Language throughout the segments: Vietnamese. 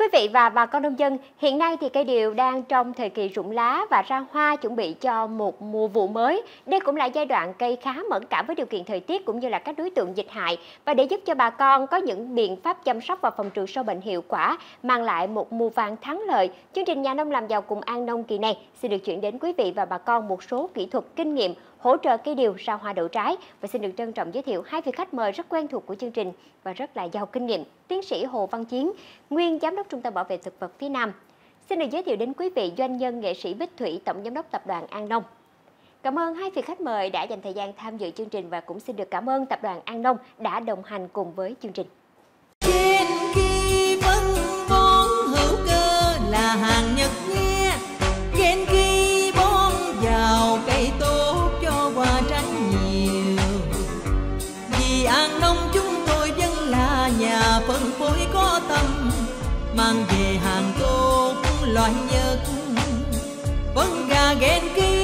Quý vị và bà con nông dân, hiện nay thì cây điều đang trong thời kỳ rụng lá và ra hoa chuẩn bị cho một mùa vụ mới. Đây cũng là giai đoạn cây khá mẫn cảm với điều kiện thời tiết cũng như là các đối tượng dịch hại. Và để giúp cho bà con có những biện pháp chăm sóc và phòng trừ sâu bệnh hiệu quả, mang lại một mùa vàng thắng lợi, chương trình Nhà nông làm giàu cùng An Nông kỳ này xin được chuyển đến quý vị và bà con một số kỹ thuật kinh nghiệm hỗ trợ cây điều ra hoa đậu trái và xin được trân trọng giới thiệu hai vị khách mời rất quen thuộc của chương trình và rất là giàu kinh nghiệm, tiến sĩ Hồ Văn Chiến, nguyên giám đốc Trung tâm Bảo vệ thực vật phía Nam. Xin được giới thiệu đến quý vị doanh nhân nghệ sĩ Bích Thủy, tổng giám đốc tập đoàn An Nông. Cảm ơn hai vị khách mời đã dành thời gian tham dự chương trình và cũng xin được cảm ơn tập đoàn An Nông đã đồng hành cùng với chương trình. Trên kia phân bón hữu cơ là hàng loài Nhật, phân vâng, gà ghen kia.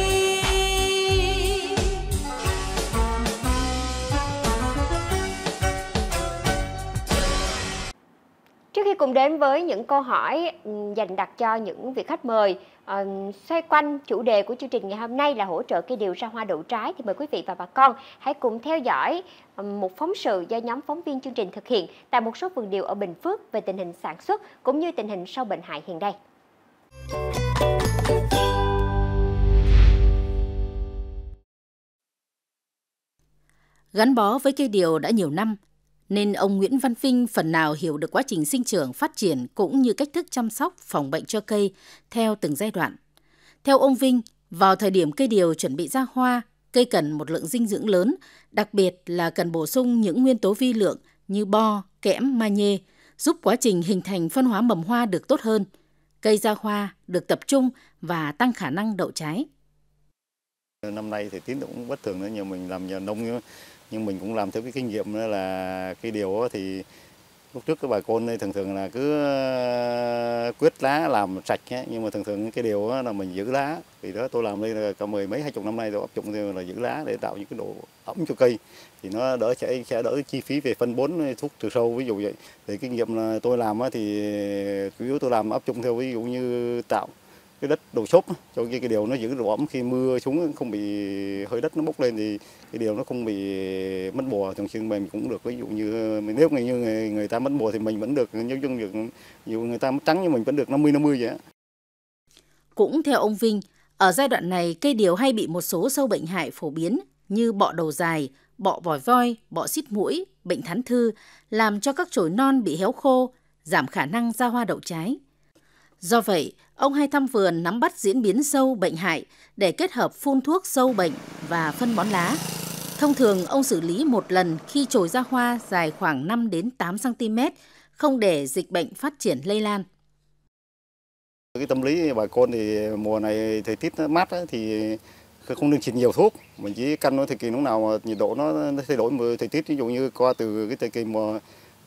Trước khi cùng đến với những câu hỏi ừ, dành đặt cho những vị khách mời uh, xoay quanh chủ đề của chương trình ngày hôm nay là hỗ trợ cây điều ra hoa đậu trái thì mời quý vị và bà con hãy cùng theo dõi ờ, một phóng sự do nhóm phóng viên chương trình thực hiện tại một số vườn điều ở Bình Phước về tình hình sản xuất cũng như tình hình sâu bệnh hại hiện nay. Gắn bó với cây điều đã nhiều năm, nên ông Nguyễn Văn Vinh phần nào hiểu được quá trình sinh trưởng, phát triển cũng như cách thức chăm sóc, phòng bệnh cho cây theo từng giai đoạn. Theo ông Vinh, vào thời điểm cây điều chuẩn bị ra hoa, cây cần một lượng dinh dưỡng lớn, đặc biệt là cần bổ sung những nguyên tố vi lượng như bo, kẽm, magie, giúp quá trình hình thành phân hóa mầm hoa được tốt hơn. Cây ra hoa được tập trung và tăng khả năng đậu trái. Năm nay thì tiến độ cũng bất thường nữa, nhiều mình làm nhà nông nhưng mình cũng làm theo cái kinh nghiệm đó là cái điều thì lúc trước các bà con thường thường là cứ ờ, quyết lá làm sạch ấy, nhưng mà thường thường cái điều là mình giữ lá. Vì đó tôi làm đây là cả mười mấy hai chục năm nay tôi áp dụng là giữ lá để tạo những cái độ ẩm cho cây thì nó đỡ sẽ sẽ đỡ chi phí về phân bón thuốc trừ sâu ví dụ vậy. Thì kinh nghiệm là tôi làm thì chủ yếu tôi làm áp dụng theo ví dụ như tạo cái đất đầu xốp cho cái, cái điều nó giữ độ ẩm khi mưa xuống không bị hơi đất nó bốc lên thì cái điều nó không bị mất mùa thường xuyên mình cũng được ví dụ như nếu như người, người ta mất mùa thì mình vẫn được nhân dân được dù người ta mất trắng nhưng mình vẫn được 50 50 vậy Cũng theo ông Vinh, ở giai đoạn này cây điều hay bị một số sâu bệnh hại phổ biến như bọ đầu dài, bọ vòi voi, bọ xít mũi, bệnh thán thư làm cho các chồi non bị héo khô, giảm khả năng ra hoa đậu trái. Do vậy, ông hay thăm vườn nắm bắt diễn biến sâu bệnh hại để kết hợp phun thuốc sâu bệnh và phân bón lá. Thông thường, ông xử lý một lần khi chồi ra hoa dài khoảng 5 đến 8 cm, không để dịch bệnh phát triển lây lan. Cái tâm lý bà con thì mùa này thời tiết mát ấy, thì không nên trị nhiều thuốc, mình chỉ căn nó thời kỳ lúc nào mà nhiệt độ nó thay đổi mùa thời tiết ví dụ như qua từ cái thời kỳ mùa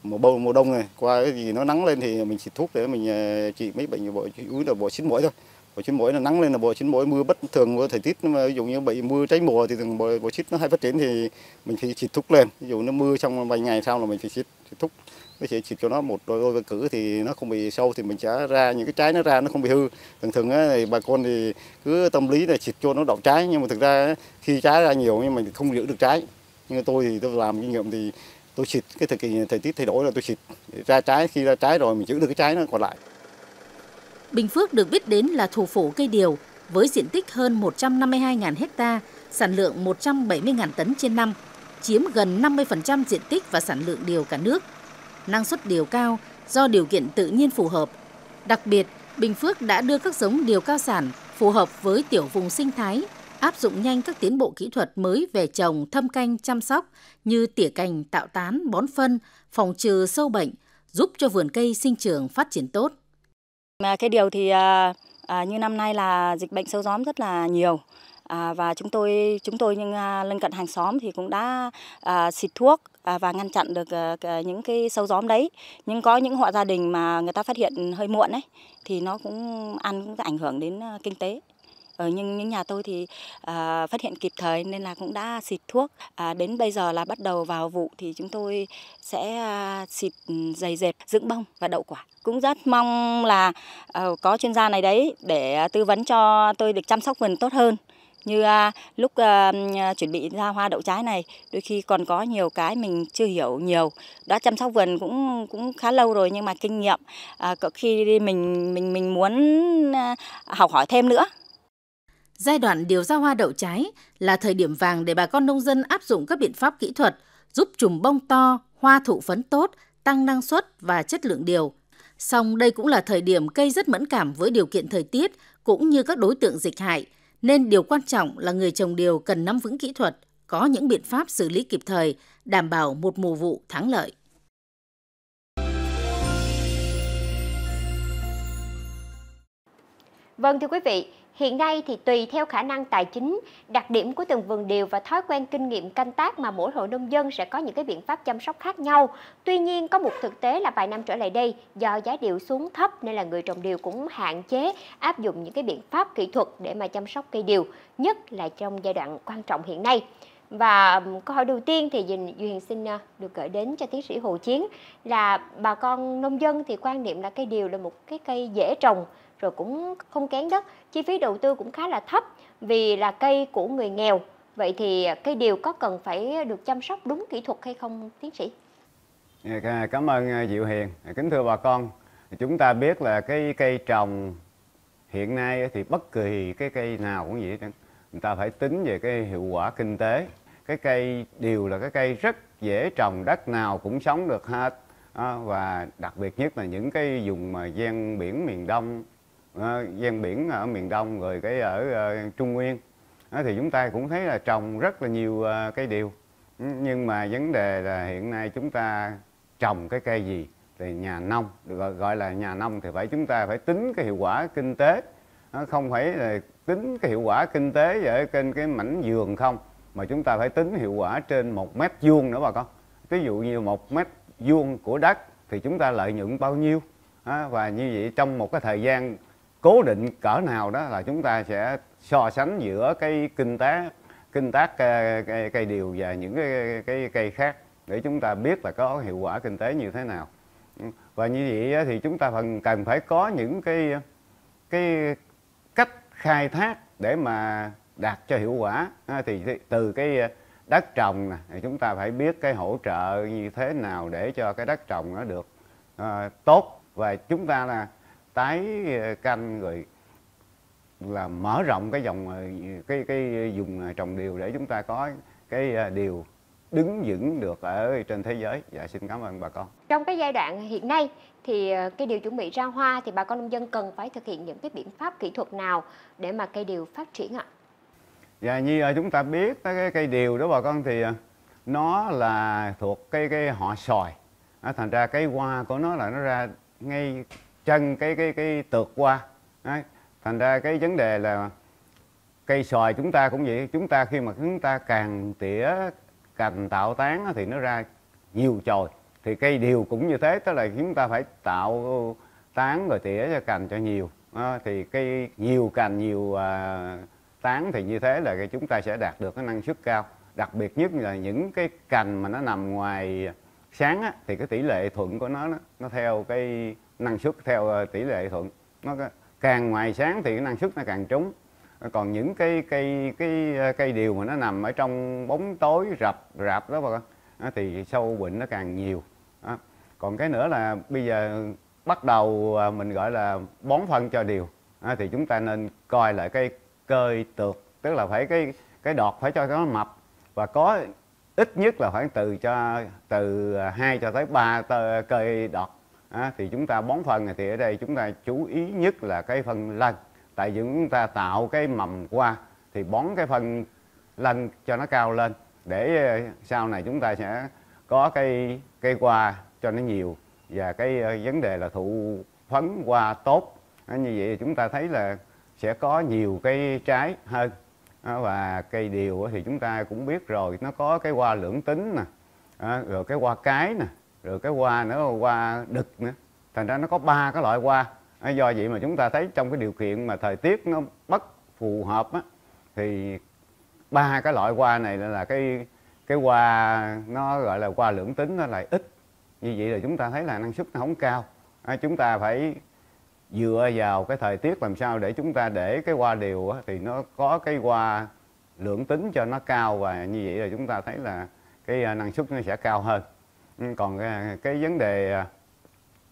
mùa bầu mùa đông này qua cái gì nó nắng lên thì mình xịt thuốc để mình à, trị mấy bệnh bộ úi là bộ chín mũi thôi. Bộ chín mũi là nắng lên là bộ chín mũi mưa bất thường mưa thời tiết. Ví dụ như bị mưa trái mùa thì thường bộ, bộ xít nó hay phát triển thì mình phải xịt thuốc lên. Ví dụ nó mưa trong vài ngày sau là mình phải xịt thuốc cái sẽ xịt cho nó một đôi đôi cử thì nó không bị sâu thì mình sẽ ra những cái trái nó ra nó không bị hư. Thường thường á, thì bà con thì cứ tâm lý là xịt cho nó đậu trái nhưng mà thực ra khi trái ra nhiều nhưng mà không giữ được trái. Nhưng tôi thì tôi làm kinh nghiệm thì tôi xịt cái thời kỳ thời tiết thay đổi là tôi xịt. Ra trái khi ra trái rồi mình giữ được cái trái nó còn lại. Bình Phước được biết đến là thủ phủ cây điều với diện tích hơn 152.000 ha, sản lượng 170.000 tấn trên năm, chiếm gần 50% diện tích và sản lượng điều cả nước. Năng suất điều cao do điều kiện tự nhiên phù hợp. Đặc biệt, Bình Phước đã đưa các giống điều cao sản phù hợp với tiểu vùng sinh thái áp dụng nhanh các tiến bộ kỹ thuật mới về trồng, thâm canh, chăm sóc như tỉa cành, tạo tán, bón phân, phòng trừ sâu bệnh, giúp cho vườn cây sinh trưởng phát triển tốt. Mà cái điều thì à, à, như năm nay là dịch bệnh sâu gióm rất là nhiều. À, và chúng tôi chúng tôi nhưng à, lân cận hàng xóm thì cũng đã à, xịt thuốc À, và ngăn chặn được ờ, những cái sâu gióm đấy. Nhưng có những hộ gia đình mà người ta phát hiện hơi muộn ấy thì nó cũng ăn cũng ảnh hưởng đến ờ, kinh tế. Ở nhưng những nhà tôi thì à, phát hiện kịp thời nên là cũng đã xịt thuốc. À, đến bây giờ là bắt đầu vào vụ thì chúng tôi sẽ à, xịt ừ, dày dệt dưỡng bông và đậu quả. Cũng rất mong là à, có chuyên gia này đấy để tư vấn cho tôi được chăm sóc vườn tốt hơn như à, lúc à, à, chuẩn bị ra hoa đậu trái này đôi khi còn có nhiều cái mình chưa hiểu nhiều. Đã chăm sóc vườn cũng cũng khá lâu rồi nhưng mà kinh nghiệm à, khi mình mình mình muốn à, học hỏi thêm nữa. Giai đoạn điều ra hoa đậu trái là thời điểm vàng để bà con nông dân áp dụng các biện pháp kỹ thuật giúp chùm bông to, hoa thụ phấn tốt, tăng năng suất và chất lượng điều. Song đây cũng là thời điểm cây rất mẫn cảm với điều kiện thời tiết cũng như các đối tượng dịch hại, nên điều quan trọng là người trồng điều cần nắm vững kỹ thuật, có những biện pháp xử lý kịp thời, đảm bảo một mùa vụ thắng lợi. Vâng thưa quý vị, Hiện nay thì tùy theo khả năng tài chính, đặc điểm của từng vườn điều và thói quen kinh nghiệm canh tác mà mỗi hộ nông dân sẽ có những cái biện pháp chăm sóc khác nhau. Tuy nhiên có một thực tế là vài năm trở lại đây do giá điều xuống thấp nên là người trồng điều cũng hạn chế áp dụng những cái biện pháp kỹ thuật để mà chăm sóc cây điều, nhất là trong giai đoạn quan trọng hiện nay. Và câu hỏi đầu tiên thì Duyên xin ờ, được gửi đến cho tiến sĩ Hồ Chiến là bà con nông dân thì quan niệm là cây điều là một cái cây dễ trồng rồi cũng không kén đất. Chi phí đầu tư cũng khá là thấp vì là cây của người nghèo. Vậy thì cây điều có cần phải được chăm sóc đúng kỹ thuật hay không, tiến sĩ? Dạ, cảm ơn à, Diệu Hiền. Dạ, kính thưa bà con, chúng ta biết là cái cây trồng hiện nay thì bất kỳ cái cây nào cũng vậy người ta phải tính về cái hiệu quả kinh tế. Cái cây điều là cái cây rất dễ trồng, đất nào cũng sống được hết. Và đặc biệt nhất là những cái vùng mà gian biển miền đông Ờ, ven biển ở miền Đông rồi cái ở ờ, Trung Nguyên. Ờ, thì chúng ta cũng thấy là trồng rất là nhiều cây điều. Ừ, nhưng mà vấn đề là hiện nay chúng ta trồng cái cây gì thì nhà nông được gọi là nhà nông thì phải chúng ta phải tính cái hiệu quả kinh tế. Không phải là tính cái hiệu quả kinh tế ở trên cái mảnh vườn không, mà chúng ta phải tính hiệu quả trên một mét vuông nữa bà con. Ví dụ như một mét vuông của đất thì chúng ta lợi nhuận bao nhiêu? Và như vậy trong một cái thời gian cố định cỡ nào đó là chúng ta sẽ so sánh giữa cái kinh tế kinh tác cây, cây, cây điều và những cái, cái cây khác để chúng ta biết là có hiệu quả kinh tế như thế nào. Và như vậy thì chúng ta phần cần phải có những cái cái cách khai thác để mà đạt cho hiệu quả. Thì từ cái đất trồng này chúng ta phải biết cái hỗ trợ như thế nào để cho cái đất trồng nó được uh, tốt. Và chúng ta là tái ờ, canh rồi là mở rộng cái dòng ờ, cái cái dùng trồng điều để chúng ta có cái ờ, điều đứng vững được ở trên thế giới. Dạ xin cảm ơn bà con. Trong cái giai đoạn hiện nay thì cái điều chuẩn bị ra hoa thì bà con nông dân cần phải thực hiện những cái biện pháp kỹ thuật nào để mà cây điều phát triển ạ? Dạ như chúng ta biết cái cây điều đó bà con thì nó là thuộc cái cái họ sòi. Thành ra cái hoa của nó là nó ra ngay chân cái cái cái tược qua. Đấy. thành ra cái vấn đề là cây xoài chúng ta cũng vậy. Chúng ta khi mà chúng ta càng tỉa cành tạo tán thì nó ra nhiều chồi. Thì cây điều cũng như thế tức là chúng ta phải tạo tán rồi tỉa cho cành cho nhiều. À, thì cây nhiều cành nhiều à, tán thì như thế là chúng ta sẽ đạt được cái năng suất cao. Đặc biệt nhất là những cái cành mà nó nằm ngoài sáng á, thì cái tỷ lệ thuận của nó nó theo cái năng suất theo ờ, tỷ lệ thuận nó càng ngoài sáng thì cái năng suất nó càng trúng còn những cái cây cái ờ, cây điều mà nó nằm ở trong bóng tối rập rạp đó bà con thì sâu bệnh nó càng nhiều đó. còn cái nữa là bây giờ bắt đầu ờ, mình gọi là bón phân cho điều đó, thì chúng ta nên coi lại cái cơi tược tức là phải cái cái đọt phải cho nó mập và có ít nhất là khoảng từ cho từ 2 cho tới 3 cây đọt à, thì chúng ta bón phân thì ở đây chúng ta chú ý nhất là cái phân lân. Tại vì chúng ta tạo cái mầm qua thì bón cái phân lân cho nó cao lên. Để ờ, sau này chúng ta sẽ có cây cây qua cho nó nhiều. Và cái ờ, vấn đề là thụ phấn qua tốt. À, như vậy chúng ta thấy là sẽ có nhiều cái trái hơn. À, và cây điều thì chúng ta cũng biết rồi nó có cái hoa lưỡng tính nè. À, rồi cái hoa cái nè rồi cái hoa nữa hoa đực nữa. Thành ra nó có ba cái loại hoa. Do vậy mà chúng ta thấy trong cái điều kiện mà thời tiết nó bất phù hợp á, thì ba cái loại hoa này là cái cái hoa nó gọi là hoa lưỡng tính nó lại ít. Như vậy là chúng ta thấy là năng suất nó không cao. À, chúng ta phải dựa vào cái thời tiết làm sao để chúng ta để cái hoa điều á, thì nó có cái hoa lượng tính cho nó cao và như vậy là chúng ta thấy là cái à, năng suất nó sẽ cao hơn. Ừ, còn cái, cái vấn đề à,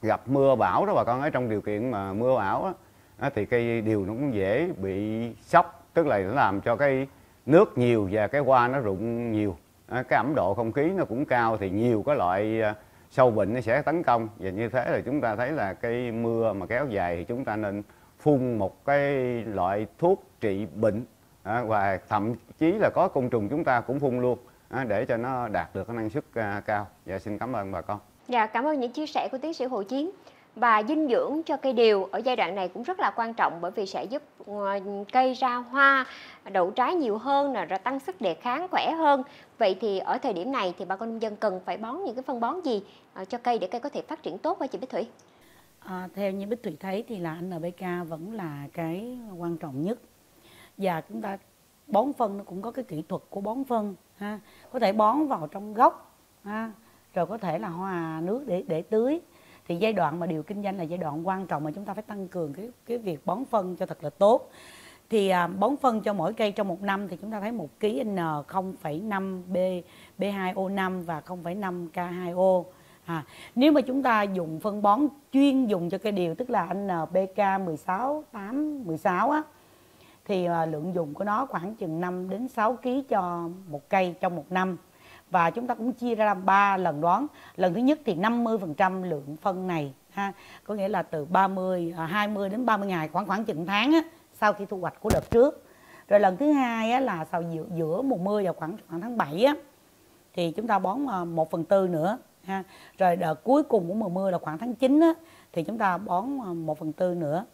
gặp mưa bão đó bà con ở trong điều kiện mà mưa bão á, thì cây điều nó cũng dễ bị sốc tức là nó làm cho cái nước nhiều và cái hoa nó rụng nhiều. Cái ẩm độ không khí nó cũng cao thì nhiều cái loại à, sâu bệnh nó sẽ tấn công. Và như thế là chúng ta thấy là cái mưa mà kéo dài thì chúng ta nên phun một cái loại thuốc trị bệnh. Và thậm chí là có côn trùng chúng ta cũng phun luôn để cho nó đạt được cái năng suất à, cao và xin cảm ơn bà con Dạ, cảm ơn những chia sẻ của tiến sĩ Hồ Chiến. Và dinh dưỡng cho cây điều ở giai đoạn này cũng rất là quan trọng bởi vì sẽ giúp ờ, cây ra hoa, đậu trái nhiều hơn, rồi tăng sức đề kháng khỏe hơn. Vậy thì ở thời điểm này thì bà con nông dân cần phải bón những cái phân bón gì ờ, cho cây để cây có thể phát triển tốt hả chị Bích Thủy? À, theo như Bích Thủy thấy thì là NPK vẫn là cái quan trọng nhất và chúng ta bón phân nó cũng có cái kỹ thuật của bón phân ha. Có thể bón vào trong gốc ha. Rồi có thể là hòa nước để để tưới. Thì giai đoạn mà điều kinh doanh là giai đoạn quan trọng mà chúng ta phải tăng cường cái cái việc bón phân cho thật là tốt. Thì à, bón phân cho mỗi cây trong một năm thì chúng ta thấy một ký N 0,5 B B2O5 và 0,5 K2O À, nếu mà chúng ta dùng phân bón chuyên dùng cho cây điều tức là NPK 16 8 16 á thì à, lượng dùng của nó khoảng chừng 5 đến 6 kg cho một cây trong một năm. Và chúng ta cũng chia ra làm 3 lần đoán. Lần thứ nhất thì 50% lượng phân này ha. Có nghĩa là từ 30 20 à, đến 30 ngày khoảng khoảng chừng tháng á, sau khi thu hoạch của đợt trước. Rồi lần thứ hai á, là sau giữa, giữa mùa mưa vào khoảng khoảng tháng 7 á, thì chúng ta bón à, 1 phần tư nữa ha. Rồi đợt cuối cùng của mùa mưa là khoảng tháng 9 á, thì chúng ta bón 1 phần tư nữa.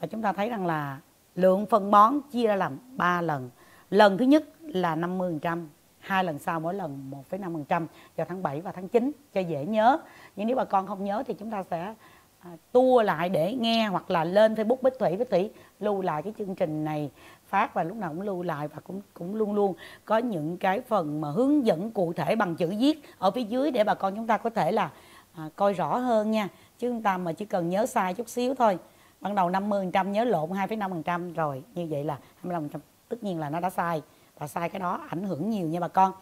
Và chúng ta thấy rằng là lượng phân bón chia ra làm 3 lần. Lần thứ nhất là 50% hai lần sau mỗi lần 1,5% vào tháng 7 và tháng 9 cho dễ nhớ. Nhưng nếu bà con không nhớ thì chúng ta sẽ à, tua lại để nghe hoặc là lên Facebook Bích Thủy Bích Thủy lưu lại cái chương trình này phát và lúc nào cũng lưu lại và cũng cũng luôn luôn có những cái phần mà hướng dẫn cụ thể bằng chữ viết ở phía dưới để bà con chúng ta có thể là à, coi rõ hơn nha. Chứ chúng ta mà chỉ cần nhớ sai chút xíu thôi ban đầu 50% nhớ lộn 2,5% rồi như vậy là 25% tất nhiên là nó đã sai và sai cái đó ảnh hưởng nhiều nha bà con.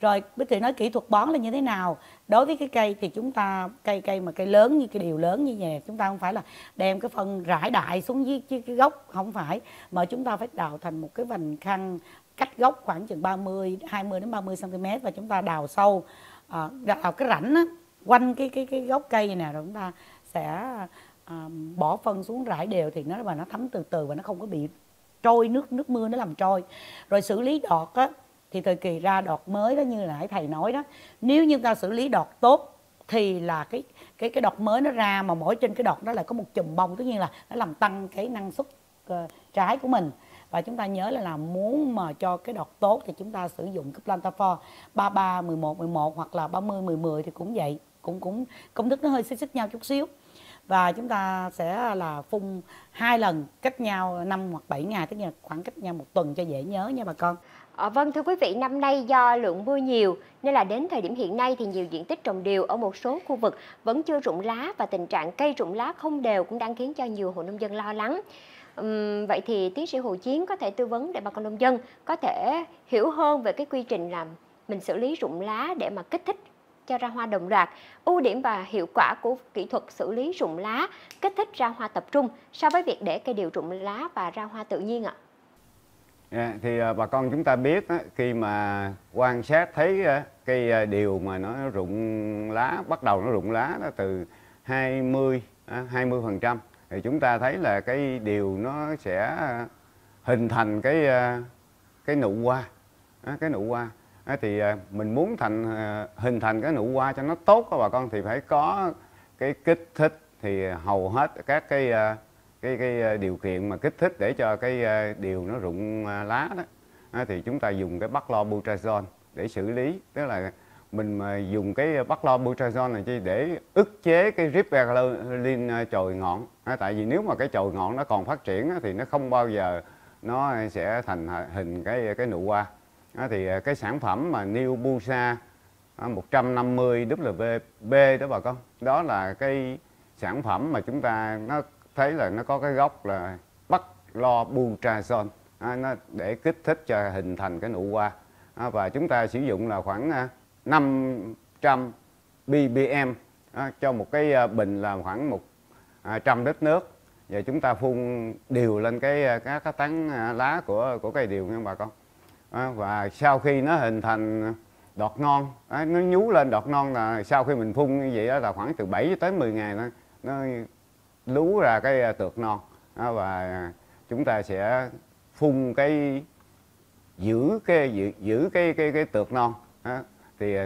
Rồi Bích Thủy nói kỹ thuật bón là như thế nào? Đối với cái cây thì chúng ta cây cây mà cây lớn như cái điều lớn như vậy chúng ta không phải là đem cái phân rải đại xuống dưới cái, cái gốc không phải. Mà chúng ta phải đào thành một cái vành khăn cách gốc khoảng chừng 30 20 đến 30 cm và chúng ta đào sâu. Ờ, đào cái rãnh á, quanh cái cái cái gốc cây này nè rồi chúng ta sẽ à, bỏ phân xuống rải đều thì nó và nó thấm từ từ và nó không có bị trôi nước nước mưa nó làm trôi. Rồi xử lý đọt á thì thời kỳ ra đọt mới đó như là thầy nói đó nếu như ta xử lý đọt tốt thì là cái cái cái đọt mới nó ra mà mỗi trên cái đọt đó là có một chùm bông tất nhiên là nó làm tăng cái năng suất uh, trái của mình. Và chúng ta nhớ là làm muốn mà cho cái đọt tốt thì chúng ta sử dụng cái Plantafor 33 11 11 hoặc là 30 10 10 thì cũng vậy cũng cũng công thức nó hơi xích xích nhau chút xíu và chúng ta sẽ là phun hai lần cách nhau 5 hoặc 7 ngày tức là khoảng cách nhau một tuần cho dễ nhớ nha bà con À, vâng thưa quý vị, năm nay do lượng mưa nhiều nên là đến thời điểm hiện nay thì nhiều diện tích trồng điều ở một số khu vực vẫn chưa rụng lá và tình trạng cây rụng lá không đều cũng đang khiến cho nhiều hộ nông dân lo lắng. Uhm, vậy thì tiến sĩ Hồ Chiến có thể tư vấn để bà con nông dân có thể hiểu hơn về cái quy trình làm mình xử lý rụng lá để mà kích thích cho ra hoa đồng loạt, ưu điểm và hiệu quả của kỹ thuật xử lý rụng lá, kích thích ra hoa tập trung so với việc để cây điều rụng lá và ra hoa tự nhiên ạ. Yeah, thì à, bà con chúng ta biết á, khi mà quan sát thấy cây à, điều mà nó rụng lá bắt đầu nó rụng lá nó từ 20 20 phần trăm thì chúng ta thấy là cái điều nó sẽ hình thành cái à, cái nụ hoa cái nụ hoa thì à, mình muốn thành à, hình thành cái nụ hoa cho nó tốt các bà con, thì phải có cái kích thích, thì hầu hết các cái à, cái cái điều kiện mà kích thích để cho cái điều nó rụng lá đó thì chúng ta dùng cái bắc lo butrazone để xử lý. Tức là mình mà dùng cái bắc lo butrazone này chi để ức chế cái ribberellin chồi ngọn. Tại vì nếu mà cái chồi ngọn nó còn phát triển thì nó không bao giờ nó sẽ thành hình cái cái nụ hoa đó, thì à, cái sản phẩm mà New Busa 150 WB đó bà con đó là cái sản phẩm mà chúng ta nó thấy là nó có cái gốc là bắt lo butrazone à, nó để kích thích cho hình thành cái nụ hoa. À, và chúng ta sử dụng là khoảng 500 ppm à, cho một cái à, bình là khoảng một à, trăm lít nước. Và chúng ta phun đều lên cái à, các cái tán lá của của cây điều nha bà con à, và sau khi nó hình thành đọt non à, nó nhú lên đọt non là sau khi mình phun như vậy đó là khoảng từ 7 tới 10 ngày nó nó lú ra cái à, tược non. À, và chúng ta sẽ phun cái giữ cái giữ, giữ cái cái cái tược non à, thì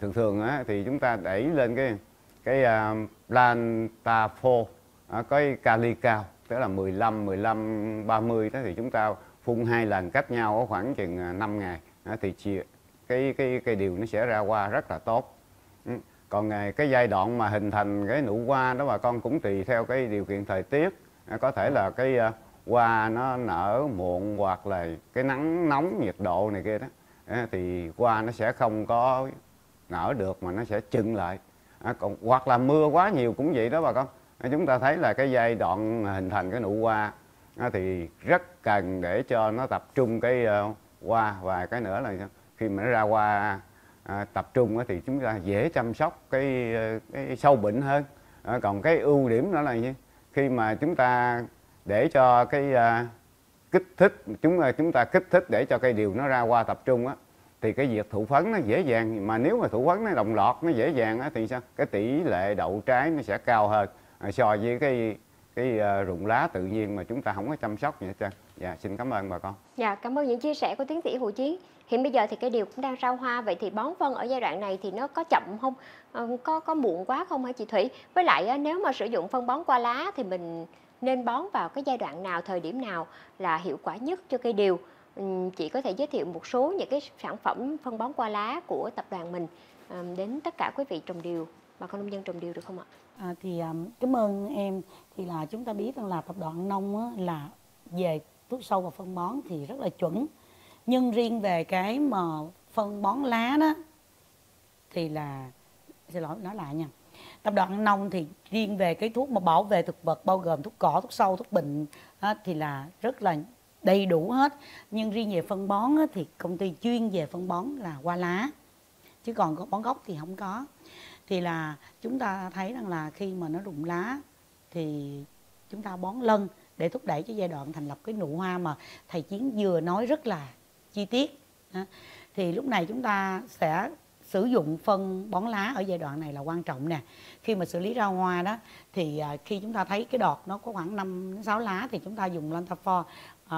thường thường á, thì chúng ta đẩy lên cái cái uh, plantafo à, cái kali cao tức là 15 15 30 đó thì chúng ta phun hai lần cách nhau ở khoảng chừng à, 5 ngày. À, thì chia cái cái cái điều nó sẽ ra hoa rất là tốt. Ừ. Còn à, cái giai đoạn mà hình thành cái nụ hoa đó bà con cũng tùy theo cái điều kiện thời tiết. À, có thể là cái à, hoa nó nở muộn hoặc là cái nắng nóng nhiệt độ này kia đó. À, thì hoa nó sẽ không có nở được mà nó sẽ chừng lại. À, còn hoặc là mưa quá nhiều cũng vậy đó bà con. À, chúng ta thấy là cái giai đoạn hình thành cái nụ hoa thì rất cần để cho nó tập trung cái ờ, hoa và cái nữa là khi mà nó ra hoa ờ, tập trung thì chúng ta dễ chăm sóc cái ờ, cái sâu bệnh hơn. Còn cái ưu điểm đó là gì? Khi mà chúng ta để cho cái kích thích, chúng chúng ta kích thích để cho cây điều nó ra hoa tập trung á, thì cái việc thụ phấn nó dễ dàng. Mà nếu mà thụ phấn nó đồng loạt, nó dễ dàng á, thì sao? Cái tỷ lệ đậu trái nó sẽ cao hơn so với cái cái ờ, rụng lá tự nhiên mà chúng ta không có chăm sóc gì hết trơn. Dạ xin cảm ơn bà con. Dạ cảm ơn những chia sẻ của tiến sĩ Hồ Chiến hiện bây giờ thì cây điều cũng đang rau hoa, vậy thì bón phân ở giai đoạn này thì nó có chậm không? Ờ, có có muộn quá không hả chị Thủy? Với lại ờ, nếu mà sử dụng phân bón qua lá thì mình nên bón vào cái giai đoạn nào, thời điểm nào là hiệu quả nhất cho cây điều? Ừ, chị có thể giới thiệu một số những cái sản phẩm phân bón qua lá của tập đoàn mình đến tất cả quý vị trồng điều, bà con nông dân trồng điều được không ạ? À, thì um, cảm ơn em. Thì là chúng ta biết rằng là tập đoàn nông á, là về thuốc sâu và phân bón thì rất là chuẩn. Nhưng riêng về cái mà phân bón lá đó thì là xin lỗi nói lại nha. Tập đoàn nông thì riêng về cái thuốc mà bảo vệ thực vật bao gồm thuốc cỏ thuốc sâu thuốc bệnh á, thì là rất là đầy đủ hết. Nhưng riêng về phân bón á, thì công ty chuyên về phân bón là qua lá. Chứ còn có bón gốc thì không có thì là chúng ta thấy rằng là khi mà nó rụng lá thì chúng ta bón lân để thúc đẩy cái giai đoạn thành lập cái nụ hoa mà thầy chiến vừa nói rất là chi tiết. Thì lúc này chúng ta sẽ sử dụng phân bón lá ở giai đoạn này là quan trọng nè. Khi mà xử lý ra hoa đó, thì à, khi chúng ta thấy cái đọt nó có khoảng 5 6 lá thì chúng ta dùng Lantafor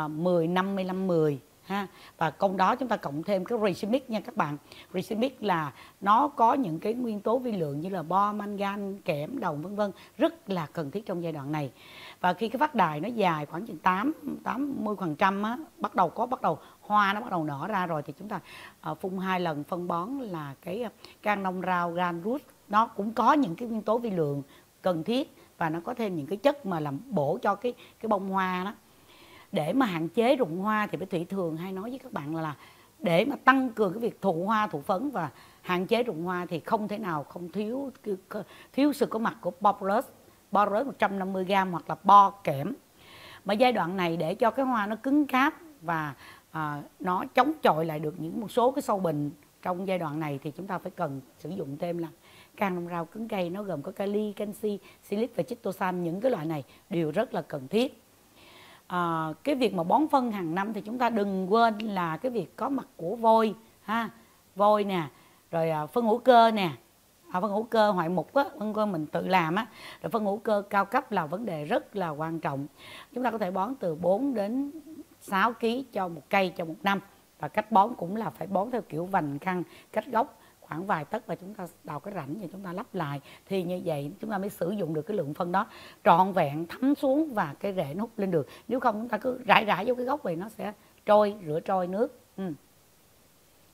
10 55 10 ha. Và công đó chúng ta cộng thêm cái racemic nha các bạn. Racemic là nó có những cái nguyên tố vi lượng như là bo mangan kẽm đồng vân vân rất là cần thiết trong giai đoạn này. Và khi cái phát đài nó dài khoảng chừng 8 80 phần trăm á bắt đầu có bắt đầu hoa nó bắt đầu nở ra rồi thì chúng ta uh, phun hai lần phân bón là cái ờ, can nông rau gan root. Nó cũng có những cái nguyên tố vi lượng cần thiết và nó có thêm những cái chất mà làm bổ cho cái cái bông hoa đó để mà hạn chế rụng hoa thì Bích thủy thường hay nói với các bạn là, là để mà tăng cường cái việc thụ hoa thụ phấn và hạn chế rụng hoa thì không thể nào không thiếu thiếu sự có mặt của Boros. Boros 150g hoặc là bo kẽm. Mà giai đoạn này để cho cái hoa nó cứng cáp và à, nó chống chọi lại được những một số cái sâu bệnh trong giai đoạn này thì chúng ta phải cần sử dụng thêm là can rau cứng cây nó gồm có kali, canxi, silic và chitosan những cái loại này đều rất là cần thiết à, cái việc mà bón phân hàng năm thì chúng ta đừng quên là cái việc có mặt của vôi ha. Vôi nè rồi à, phân hữu cơ nè. À, phân hữu cơ hoại mục á phân cơ mình tự làm á. Rồi phân hữu cơ cao cấp là vấn đề rất là quan trọng. Chúng ta có thể bón từ 4 đến 6 kg cho một cây cho một năm. Và cách bón cũng là phải bón theo kiểu vành khăn cách gốc khoảng vài tấc và chúng ta đào cái rãnh và chúng ta lắp lại. Thì như vậy chúng ta mới sử dụng được cái lượng phân đó trọn vẹn thấm xuống và cái rễ nó hút lên được. Nếu không chúng ta cứ rải rải vô cái gốc này nó sẽ trôi rửa trôi nước. Ừ.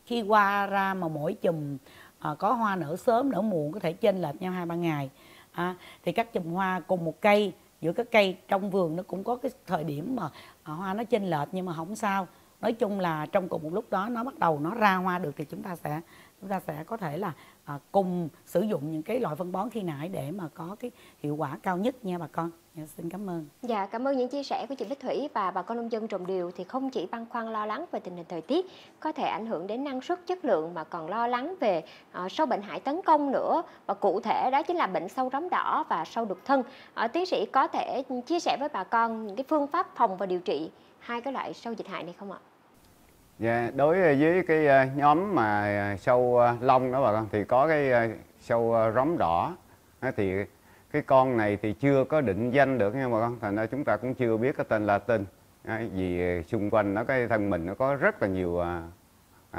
khi qua ra mà mỗi chùm à, có hoa nở sớm nở muộn có thể chênh lệch nhau hai ba ngày à, thì các chùm hoa cùng một cây giữa các cây trong vườn nó cũng có cái thời điểm mà à, hoa nó chênh lệch nhưng mà không sao. Nói chung là trong cùng một lúc đó nó bắt đầu nó ra hoa được thì chúng ta sẽ chúng ta sẽ có thể là à, cùng sử dụng những cái loại phân bón khi nãy để mà có cái hiệu quả cao nhất nha bà con dạ, xin cảm ơn Dạ, cảm ơn những chia sẻ của chị Bích Thủy và bà con nông dân trồng điều thì không chỉ băn khoăn lo lắng về tình hình thời tiết có thể ảnh hưởng đến năng suất chất lượng mà còn lo lắng về à, sâu bệnh hại tấn công nữa và cụ thể đó chính là bệnh sâu róm đỏ và sâu đục thân. à, tiến sĩ có thể chia sẻ với bà con những cái phương pháp phòng và điều trị hai cái loại sâu dịch hại này không ạ? Dạ, đối với cái ờ, nhóm mà ờ, sâu ờ, lông đó bà con thì có cái sâu róm đỏ. Thì cái con này thì chưa có định danh được nha bà con thành ra chúng ta cũng chưa biết cái tên Latin vì xung quanh nó cái thân mình nó có rất là nhiều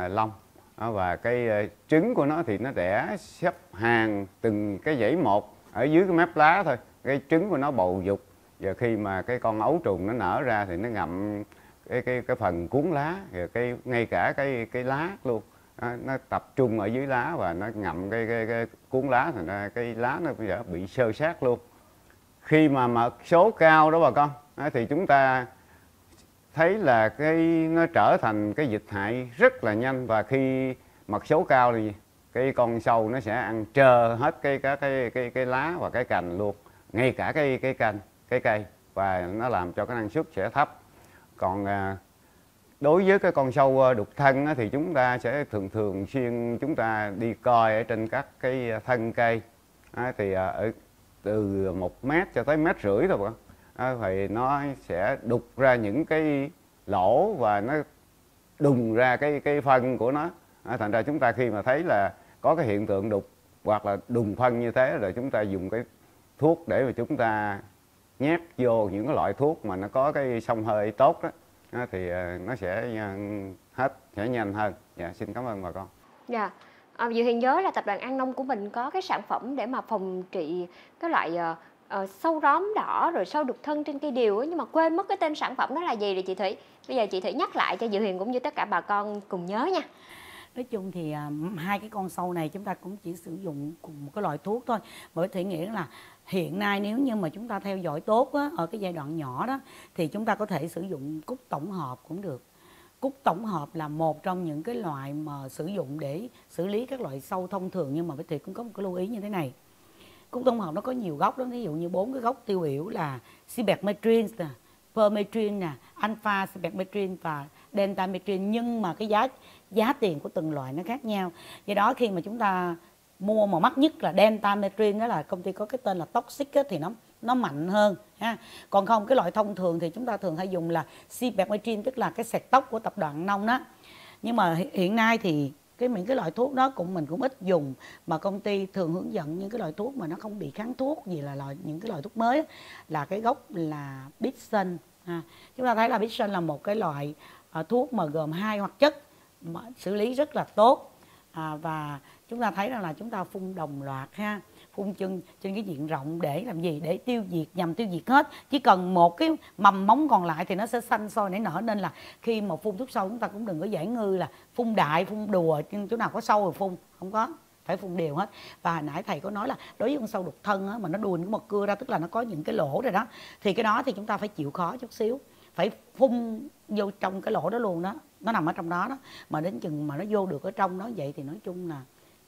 lông. Và cái trứng của nó thì nó đẻ xếp hàng từng cái dãy một ở dưới cái mép lá thôi. Cái trứng của nó bầu dục. Và khi mà cái con ấu trùng nó nở ra thì nó ngậm cái cái cái phần cuốn lá rồi cái ngay cả cái cái lá luôn. Nó, nó tập trung ở dưới lá và nó ngậm cái cái, cái cuốn lá thành ra cái lá nó bây giờ bị sơ sát luôn. Khi mà mật số cao đó bà con thì chúng ta thấy là cái nó trở thành cái dịch hại rất là nhanh. Và khi mật số cao thì cái con sâu nó sẽ ăn trơ hết cái cái cái cái, cái lá và cái cành luôn ngay cả cái cái cành cái cây. Và nó làm cho cái năng suất sẽ thấp còn à, đối với cái con sâu à, đục thân á, thì chúng ta sẽ thường thường xuyên chúng ta đi coi ở trên các cái thân cây. Á, thì à, ở từ một mét cho tới mét rưỡi thôi bạn. Á, thì nó sẽ đục ra những cái lỗ và nó đùng ra cái cái phân của nó. Thành ra chúng ta khi mà thấy là có cái hiện tượng đục hoặc là đùng phân như thế rồi chúng ta dùng cái thuốc để mà chúng ta nhét vô những cái loại thuốc mà nó có cái xông hơi tốt đó á, thì à, nó sẽ à, hết sẽ nhanh hơn dạ xin cảm ơn bà con Dạ. À, Diệu Hiền nhớ là tập đoàn An Nông của mình có cái sản phẩm để mà phòng trị cái loại ờ, ờ, sâu róm đỏ rồi sâu đục thân trên cây điều ấy, nhưng mà quên mất cái tên sản phẩm đó là gì rồi chị Thủy. Bây giờ chị Thủy nhắc lại cho Diệu Hiền cũng như tất cả bà con cùng nhớ nha. nói chung thì à, hai cái con sâu này chúng ta cũng chỉ sử dụng cùng một cái loại thuốc thôi bởi thủy nghĩ là hiện nay nếu như mà chúng ta theo dõi tốt á, ở cái giai đoạn nhỏ đó thì chúng ta có thể sử dụng cúc tổng hợp cũng được. Cúc tổng hợp là một trong những cái loại mà sử dụng để xử lý các loại sâu thông thường nhưng mà với thiệt cũng có một cái lưu ý như thế này. Cúc tổng hợp nó có nhiều gốc đó ví dụ như bốn cái gốc tiêu biểu là sibetmetrin nè permetrin nè alpha sibetmetrin và delta metrin nhưng mà cái giá giá tiền của từng loại nó khác nhau. Do đó khi mà chúng ta mua mà mắc nhất là delta metrin đó là công ty có cái tên là toxic á, thì nó nó mạnh hơn ha. Còn không cái loại thông thường thì chúng ta thường hay dùng là sibepmetrin tức là cái sẹt tóc của tập đoàn nông đó. Nhưng mà hiện nay thì cái những cái loại thuốc đó cũng mình cũng ít dùng mà công ty thường hướng dẫn những cái loại thuốc mà nó không bị kháng thuốc gì là loại những cái loại thuốc mới là cái gốc là bitsen ha. chúng ta thấy là bitsen là một cái loại uh, thuốc mà gồm hai hoạt chất mà xử lý rất là tốt à, và chúng ta thấy rằng là chúng ta phun đồng loạt ha phun chân trên cái diện rộng để làm gì? Để tiêu diệt nhằm tiêu diệt hết. Chỉ cần một cái mầm móng còn lại thì nó sẽ xanh sôi nảy nở. Nên là khi mà phun thuốc sâu chúng ta cũng đừng có giải ngư là phun đại phun đùa. Nhưng chỗ nào có sâu rồi phun không có phải phun đều hết. Và nãy thầy có nói là đối với con sâu đục thân á, mà nó đùn cái mật cưa ra tức là nó có những cái lỗ rồi đó thì cái đó thì chúng ta phải chịu khó chút xíu. Phải phun vô trong cái lỗ đó luôn đó nó nằm ở trong đó đó mà đến chừng mà nó vô được ở trong đó vậy thì nói chung là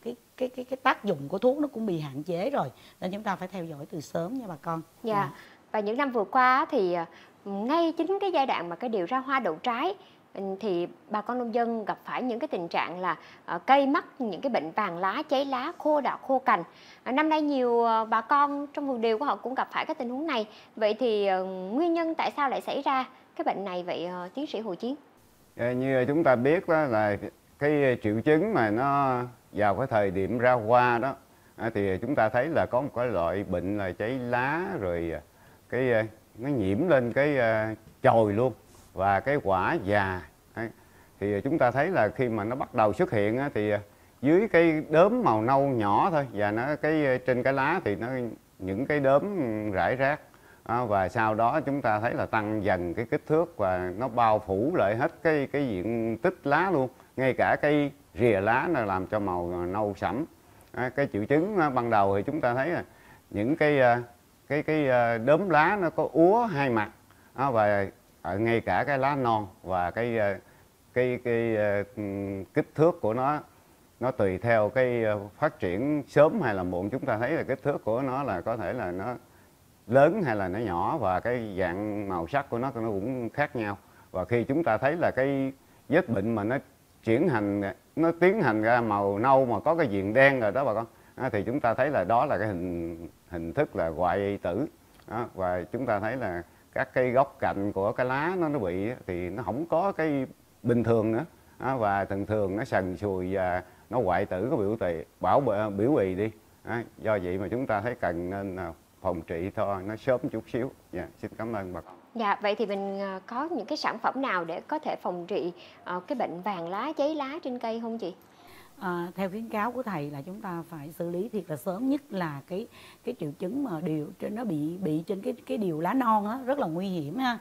cái cái cái cái tác dụng của thuốc nó cũng bị hạn chế rồi nên chúng ta phải theo dõi từ sớm nha bà con Dạ. Và những năm vừa qua thì à, ngay chính cái giai đoạn mà cái điều ra hoa đậu trái thì bà con nông dân gặp phải những cái tình trạng là à, cây mắc những cái bệnh vàng lá, cháy lá, khô đọt, khô cành. À, Năm nay nhiều bà con trong vườn điều của họ cũng gặp phải cái tình huống này. Vậy thì nguyên nhân tại sao lại xảy ra cái bệnh này vậy tiến sĩ Hồ Chiến? Ờ, như chúng ta biết đó là cái ờ, triệu chứng mà nó vào cái thời điểm ra hoa đó thì chúng ta thấy là có một cái loại bệnh là cháy lá rồi ờ, cái nó nhiễm lên cái chồi luôn và cái quả già thì chúng ta thấy là khi mà nó bắt đầu xuất hiện thì dưới cái đốm màu nâu nhỏ thôi và nó, cái trên cái lá thì nó, những cái đốm rải rác. À, và sau đó chúng ta thấy là tăng dần cái kích thước và nó bao phủ lại hết cái cái diện tích lá luôn. Ngay cả cái rìa lá nó làm cho màu nâu sẫm. À, cái triệu chứng ờ, ban đầu thì chúng ta thấy là những cái cái cái đốm lá nó có úa hai mặt. Và ngay cả cái lá non và cái cái cái kích thước của nó nó tùy theo cái phát triển sớm hay là muộn. Chúng ta thấy là kích thước của nó là có thể là nó lớn hay là nó nhỏ và cái dạng màu sắc của nó nó cũng khác nhau. Và khi chúng ta thấy là cái vết bệnh mà nó chuyển hành nó tiến hành ra màu nâu mà có cái diện đen rồi đó bà con thì chúng ta thấy là đó là cái hình hình thức là hoại tử. Đó, và chúng ta thấy là các cái góc cạnh của cái lá nó nó bị thì nó không có cái bình thường nữa. Đó, và thường thường nó sần sùi và nó hoại tử có biểu tỳ bảo biểu bì đi. Đó, do vậy mà chúng ta thấy cần nên à, phòng trị thôi nó sớm chút xíu. Dạ xin cảm ơn bà con. Dạ, vậy thì mình ờ, có những cái sản phẩm nào để có thể phòng trị ờ, cái bệnh vàng lá, cháy lá trên cây không chị? À, theo khuyến cáo của thầy là chúng ta phải xử lý thiệt là sớm nhất là cái cái triệu chứng mà điều trên nó bị bị trên cái cái điều lá non á rất là nguy hiểm ha.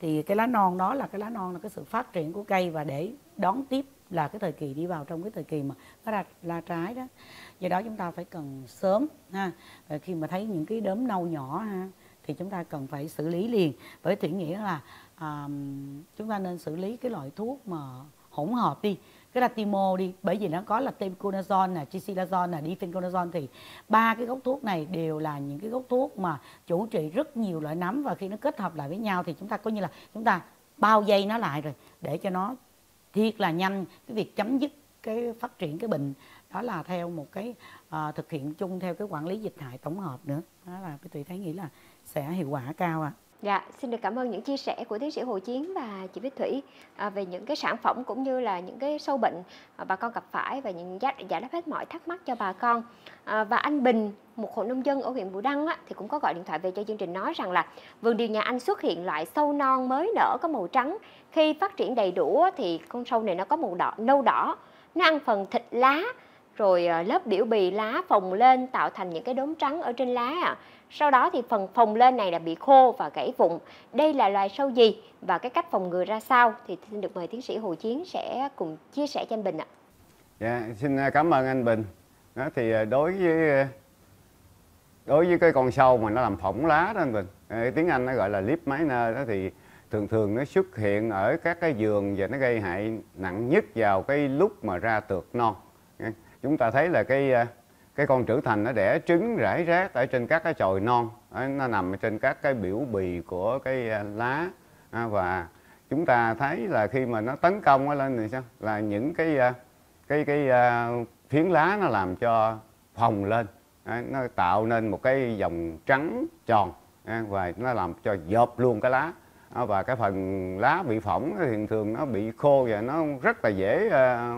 Thì cái lá non đó là cái lá non là cái sự phát triển của cây và để đón tiếp là cái thời kỳ đi vào trong cái thời kỳ mà nó ra la trái đó do đó chúng ta phải cần sớm ha. Và khi mà thấy những cái đốm nâu nhỏ ha thì chúng ta cần phải xử lý liền. Với thủy nghĩa là à, chúng ta nên xử lý cái loại thuốc mà hỗn hợp đi cái Latimo đi. Bởi vì nó có là tebuconazole nè, chisilazone nè, difenconazole thì ba cái gốc thuốc này đều là những cái gốc thuốc mà chủ trị rất nhiều loại nấm và khi nó kết hợp lại với nhau thì chúng ta coi như là chúng ta bao dây nó lại rồi để cho nó thiệt là nhanh cái việc chấm dứt cái phát triển cái bệnh đó là theo một cái uh, thực hiện chung theo cái quản lý dịch hại tổng hợp nữa đó là cái tùy thấy nghĩ là sẽ hiệu quả cao ạ Dạ, xin được cảm ơn những chia sẻ của tiến sĩ Hồ Chiến và chị Bích Thủy à, về những cái sản phẩm cũng như là những cái sâu bệnh bà con gặp phải và những giải, giải đáp hết mọi thắc mắc cho bà con. À, và anh Bình, một hộ nông dân ở huyện Bù Đăng á, thì cũng có gọi điện thoại về cho chương trình nói rằng là vườn điều nhà anh xuất hiện loại sâu non mới nở có màu trắng. Khi phát triển đầy đủ thì con sâu này nó có màu đỏ, nâu đỏ, nó ăn phần thịt lá rồi ờ, lớp biểu bì lá phồng lên tạo thành những cái đốm trắng ở trên lá ạ. Sau đó thì phần phồng lên này là bị khô và gãy vụn. Đây là loài sâu gì và cái cách phòng ngừa ra sao thì xin được mời tiến sĩ Hồ Chiến sẽ cùng chia sẻ cho anh Bình ạ. Dạ, xin ờ, cảm ơn anh Bình. Đó thì ờ, đối với đối với cái con sâu mà nó làm phỏng lá đó anh Bình, tiếng Anh nó gọi là leaf miner đó thì thường thường nó xuất hiện ở các cái vườn và nó gây hại nặng nhất vào cái lúc mà ra tược non. Chúng ta thấy là cái à, cái con trưởng thành nó đẻ trứng rải rác ở trên các cái chồi non, nó nằm trên các cái biểu bì của cái à, lá. À, và chúng ta thấy là khi mà nó tấn công nó lên thì sao? Là những cái cái cái phiến lá nó làm cho phồng lên. Nó tạo nên một cái dòng trắng tròn. Và nó làm cho dợp luôn cái lá. Ờ, và cái phần lá bị phỏng thì thường nó bị khô và nó rất là dễ ờ,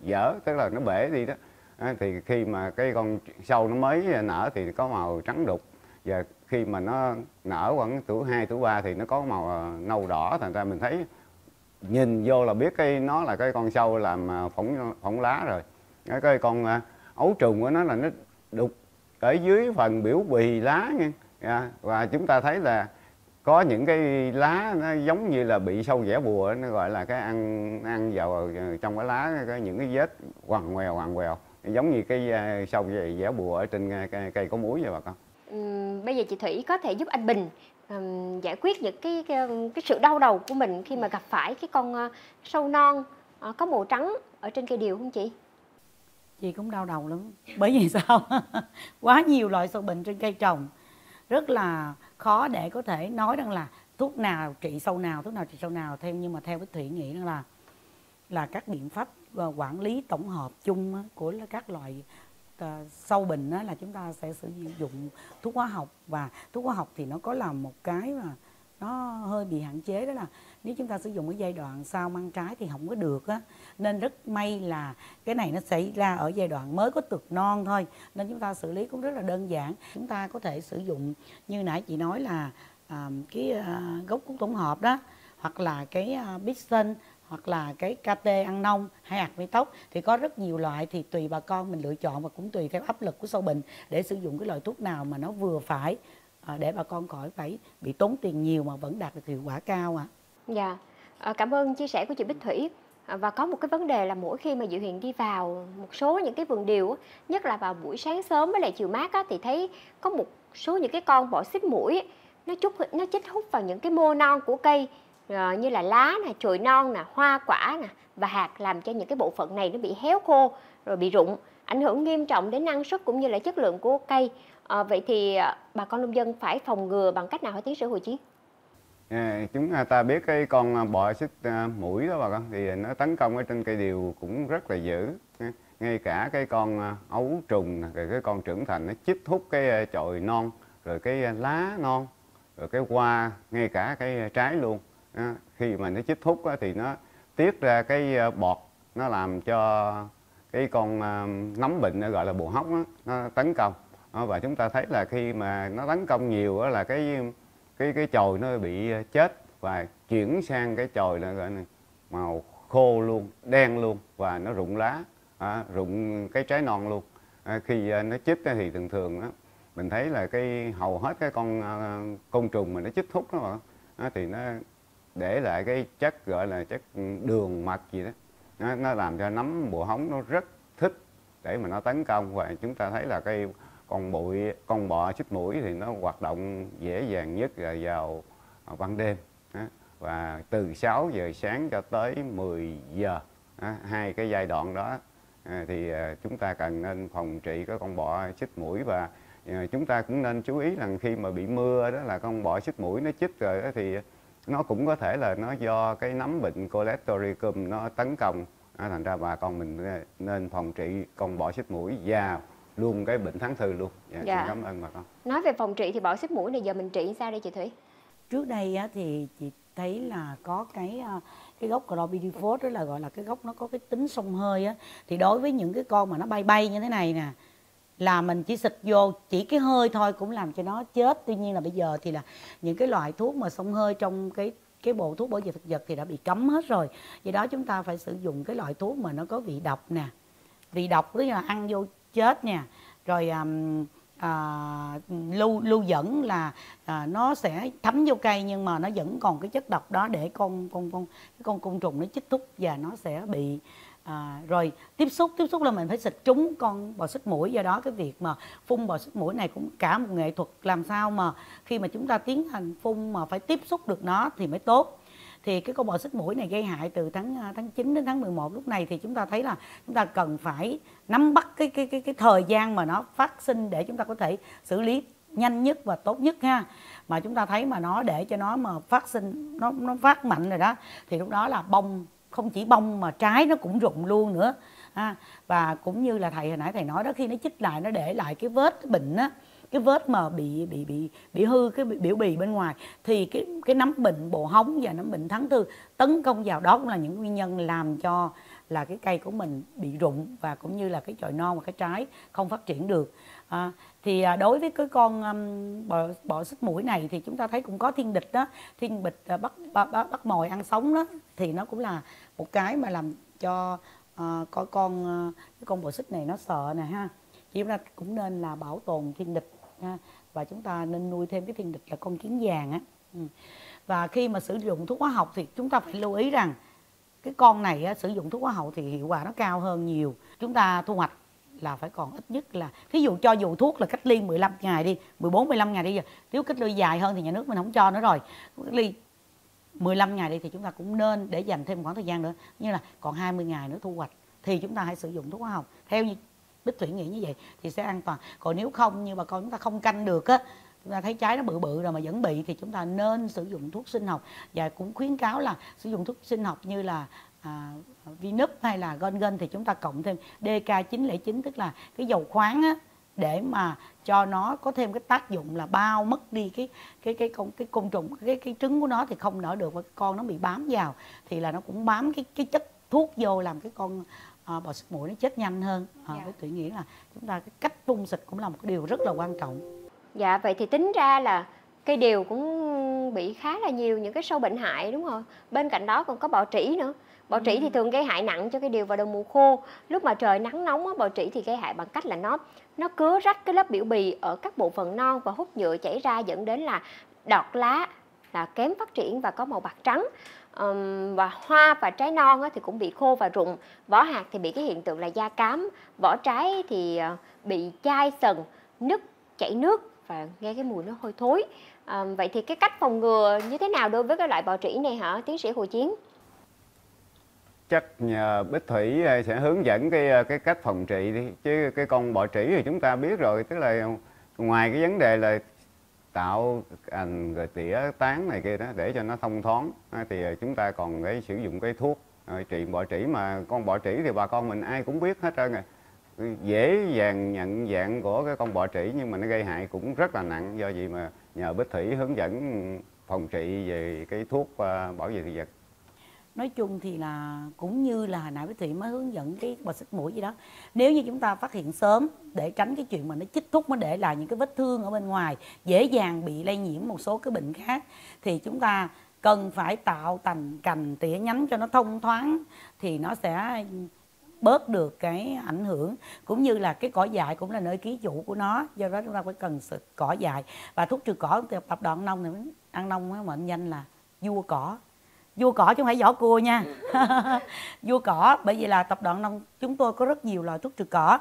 dở tức là nó bể đi đó. Ờ, thì khi mà cái con sâu nó mới nở thì có màu trắng đục. Và khi mà nó nở khoảng tuổi 2, tuổi 3 thì nó có màu nâu đỏ. Thành ra mình thấy nhìn vô là biết cái nó là cái con sâu làm phỏng phỏng lá rồi. Cái, cái con ấu trùng của nó là nó đục ở dưới phần biểu bì lá nha. Dạ, và chúng ta thấy là có những cái lá nó giống như là bị sâu dẻ bùa nó gọi là cái ăn ăn vào trong cái lá cái những cái vết hoàng ngoèo hoàng ngoèo giống như cái à, sâu dẻ bùa ở trên à, cây, cây có muối vậy bà con. Ừm, bây giờ chị Thủy có thể giúp anh Bình ừm, giải quyết những cái, cái cái sự đau đầu của mình khi mà gặp phải cái con ờ, sâu non ờ, có màu trắng ở trên cây điều không chị? chị cũng đau đầu lắm. Bởi vì sao? Quá nhiều loại sâu bệnh trên cây trồng. Rất là khó để có thể nói rằng là thuốc nào trị sâu nào, thuốc nào trị sâu nào. Theo, nhưng mà theo cái thủy nghĩ rằng là là các biện pháp ờ, quản lý tổng hợp chung của các loại ờ, sâu bệnh đó là chúng ta sẽ sử dụng thuốc hóa học. Và thuốc hóa học thì nó có làm một cái mà nó hơi bị hạn chế, đó là nếu chúng ta sử dụng cái giai đoạn sau mang trái thì không có được á. Nên rất may là cái này nó xảy ra ở giai đoạn mới có tược non thôi. Nên chúng ta xử lý cũng rất là đơn giản. Chúng ta có thể sử dụng như nãy chị nói là à, cái à, gốc cuốn tổng hợp đó hoặc là cái à, Bixen hoặc là cái KT ăn nông hay hạt mi tóc thì có rất nhiều loại thì tùy bà con mình lựa chọn và cũng tùy theo áp lực của sâu bệnh để sử dụng cái loại thuốc nào mà nó vừa phải à, để bà con khỏi phải bị tốn tiền nhiều mà vẫn đạt được hiệu quả cao ạ. Dạ, Ờ, cảm ơn chia sẻ của chị Bích Thủy. À, Và có một cái vấn đề là mỗi khi mà Diệu Hiền đi vào một số những cái vườn điều, á, nhất là vào buổi sáng sớm với lại chiều mát á, thì thấy có một số những cái con bọ xít mũi nó chút nó chích hút vào những cái mô non của cây ờ, như là lá nè, chồi non nè, hoa quả nè và hạt làm cho những cái bộ phận này nó bị héo khô rồi bị rụng, ảnh hưởng nghiêm trọng đến năng suất cũng như là chất lượng của cây. À, vậy thì bà con nông dân phải phòng ngừa bằng cách nào hả tiến sĩ Hồ Chí? Ờ, à, chúng ta biết cái con à, bọ xích à, mũi đó bà con thì nó tấn công ở trên cây điều cũng rất là dữ. Ờ, ngay cả cái con à, ấu trùng rồi cái con trưởng thành nó chích hút cái à, chồi non rồi cái lá non rồi cái hoa ngay cả cái trái luôn. À, khi mà nó chích hút thì nó tiết ra cái bọt nó làm cho cái con nấm bệnh gọi là bồ hóc đó, nó tấn công. Và chúng ta thấy là khi mà nó tấn công nhiều đó là cái cái cái chồi nó bị ờ, chết và chuyển sang cái chồi là gọi là màu khô luôn đen luôn và nó rụng lá à, rụng cái trái non luôn. À, khi ờ, nó chích thì thường thường đó, mình thấy là cái hầu hết cái con ờ, côn trùng mà nó chích thuốc đó mà thì nó để lại cái chất gọi là chất đường mật gì đó. Nó, nó làm cho nấm bùa hóng nó rất thích để mà nó tấn công và chúng ta thấy là cái con bụi, con bọ chích mũi thì nó hoạt động dễ dàng nhất là vào à, ban đêm và từ 6 giờ sáng cho tới 10 giờ hai cái giai đoạn đó à, thì à, chúng ta cần nên phòng trị cái con bọ chích mũi. Và chúng ta cũng nên chú ý rằng khi mà bị mưa đó là con bọ chích mũi nó chích rồi đó thì nó cũng có thể là nó do cái nấm bệnh Coletoricum nó tấn công thành ra bà con mình nên phòng trị con bọ chích mũi và luôn cái bệnh tháng thư luôn. Dạ, dạ. xin cảm ơn bà con. Nói về phòng trị thì bọ xít mũi này giờ mình trị sao đây chị thủy? Trước đây á, thì chị thấy là có cái à, cái gốc chlorpyrifos đó là gọi là cái gốc nó có cái tính sông hơi á. Thì đối với những cái con mà nó bay bay như thế này nè là mình chỉ xịt vô chỉ cái hơi thôi cũng làm cho nó chết. Tuy nhiên là bây giờ thì là những cái loại thuốc mà sông hơi trong cái cái bộ thuốc bảo vệ thực vật thì đã bị cấm hết rồi. Vì đó chúng ta phải sử dụng cái loại thuốc mà nó có vị độc nè. Vị độc tức là ăn vô chết nha. Rồi um, à, lưu lưu dẫn là à, nó sẽ thấm vô cây nhưng mà nó vẫn còn cái chất độc đó để con con con cái con côn trùng nó chích thúc và nó sẽ bị à, rồi tiếp xúc tiếp xúc là mình phải xịt trúng con bò xích mũi. Do đó cái việc mà phun bò xích mũi này cũng cả một nghệ thuật làm sao mà khi mà chúng ta tiến hành phun mà phải tiếp xúc được nó thì mới tốt thì cái con bọ xích mũi này gây hại từ tháng à, tháng 9 đến tháng 11 lúc này thì chúng ta thấy là chúng ta cần phải nắm bắt cái cái cái cái thời gian mà nó phát sinh để chúng ta có thể xử lý nhanh nhất và tốt nhất ha mà chúng ta thấy mà nó để cho nó mà phát sinh, nó nó phát mạnh rồi đó, thì lúc đó là bông không chỉ bông mà trái nó cũng rụng luôn nữa ha. và cũng như là thầy hồi nãy thầy nói đó, khi nó chích lại nó để lại cái vết bệnh á cái vết mà bị bị bị bị hư cái biểu bì bên ngoài thì cái cái nấm bệnh bộ hóng và nấm bệnh thắng thư tấn công vào đó cũng là những nguyên nhân làm cho là cái cây của mình bị rụng và cũng như là cái chồi non và cái trái không phát triển được. À, thì à, đối với cái con um, bọ, bọ xích mũi này thì chúng ta thấy cũng có thiên địch đó thiên địch uh, à, bắt, bắt bắt mồi ăn sống đó thì nó cũng là một cái mà làm cho uh, con con uh, cái con bọ xích này nó sợ nè ha. Chúng ta cũng nên là bảo tồn thiên địch ha. và chúng ta nên nuôi thêm cái thiên địch là con kiến vàng á. Ừ. Và khi mà sử dụng thuốc hóa học thì chúng ta phải lưu ý rằng cái con này á, sử dụng thuốc hóa học thì hiệu quả nó cao hơn nhiều. Chúng ta thu hoạch là phải còn ít nhất là thí dụ cho dù thuốc là cách ly 15 ngày đi 14 15 ngày đi giờ. Nếu cách ly dài hơn thì nhà nước mình không cho nữa rồi. Cách ly 15 ngày đi thì chúng ta cũng nên để dành thêm khoảng thời gian nữa. Như là còn 20 ngày nữa thu hoạch thì chúng ta hãy sử dụng thuốc hóa học. Theo như Bích Thủy nghĩ như vậy thì sẽ an toàn. Còn nếu không như bà con chúng ta không canh được á chúng ta thấy trái nó bự bự rồi mà vẫn bị thì chúng ta nên sử dụng thuốc sinh học. Và cũng khuyến cáo là sử dụng thuốc sinh học như là à, Vinup hay là Gon Gon thì chúng ta cộng thêm DK909 tức là cái dầu khoáng á để mà cho nó có thêm cái tác dụng là bao mất đi cái cái cái con cái côn trùng cái cái trứng của nó thì không nở được và con nó bị bám vào thì là nó cũng bám cái cái chất thuốc vô làm cái con à, bò xịt mũi nó chết nhanh hơn. À, dạ. với thủy nghĩ là chúng ta cái cách phun xịt cũng là một cái điều rất là quan trọng. Dạ vậy thì tính ra là cây điều cũng bị khá là nhiều những cái sâu bệnh hại đúng không? Bên cạnh đó còn có bọ trĩ nữa. Bọ trĩ thì ừ. thường gây hại nặng cho cây điều vào đầu mùa khô. Lúc mà trời nắng nóng bọ trĩ thì gây hại bằng cách là nó nó cứa rách cái lớp biểu bì ở các bộ phận non và hút nhựa chảy ra dẫn đến là đọt lá là kém phát triển và có màu bạc trắng um, và hoa và trái non thì cũng bị khô và rụng. Vỏ hạt thì bị cái hiện tượng là da cám. Vỏ trái thì uh, bị chai sần nứt chảy nước và nghe cái mùi nó hôi thối. À, vậy thì cái cách phòng ngừa như thế nào đối với cái loại bọ trĩ này hả tiến sĩ Hồ Chiến? Chắc nhờ Bích Thủy ờ, sẽ hướng dẫn cái ờ, cái cách phòng trị đi. Chứ cái con bọ trĩ thì chúng ta biết rồi. Tức là ngoài cái vấn đề là tạo à, cành rồi tỉa tán này kia đó để cho nó thông thoáng. Thì à, chúng ta còn cái sử dụng cái thuốc à, trị, bọ trĩ mà con bọ trĩ thì bà con mình ai cũng biết hết trơn rồi. Dễ dàng nhận dạng của cái con bọ trĩ nhưng mà nó gây hại cũng rất là nặng. Do vậy mà nhờ Bích Thủy hướng dẫn phòng trị về cái thuốc bảo vệ thực vật nói chung thì là cũng như là hồi nãy bác Thủy mới hướng dẫn cái bò xịt mũi gì đó. Nếu như chúng ta phát hiện sớm để tránh cái chuyện mà nó chích thuốc, nó để lại những cái vết thương ở bên ngoài, dễ dàng bị lây nhiễm một số cái bệnh khác, thì chúng ta cần phải tạo thành cành tỉa nhánh cho nó thông thoáng thì nó sẽ bớt được cái ảnh hưởng. Cũng như là cái cỏ dại cũng là nơi ký chủ của nó, do đó chúng ta phải cần sự cỏ dại. Và thuốc trừ cỏ tập đoàn nông này ăn nông mệnh danh là vua cỏ vua cỏ chứ không phải vỏ cua nha. Vua cỏ bởi vì là tập đoàn nông chúng tôi có rất nhiều loại thuốc trừ cỏ.